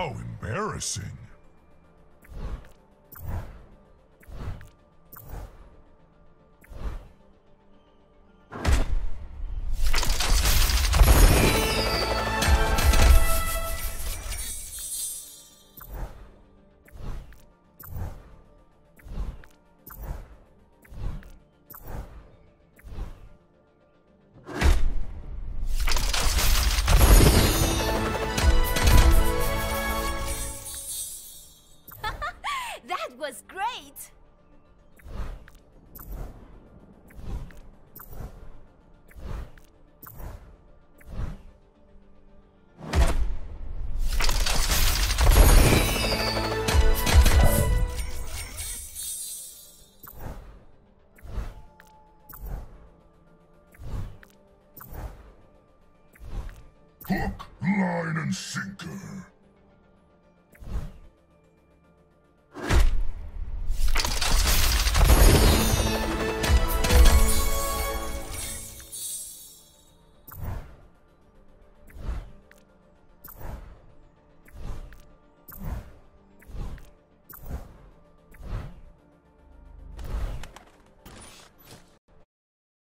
How embarrassing. Was great! Hook, line, and sinker.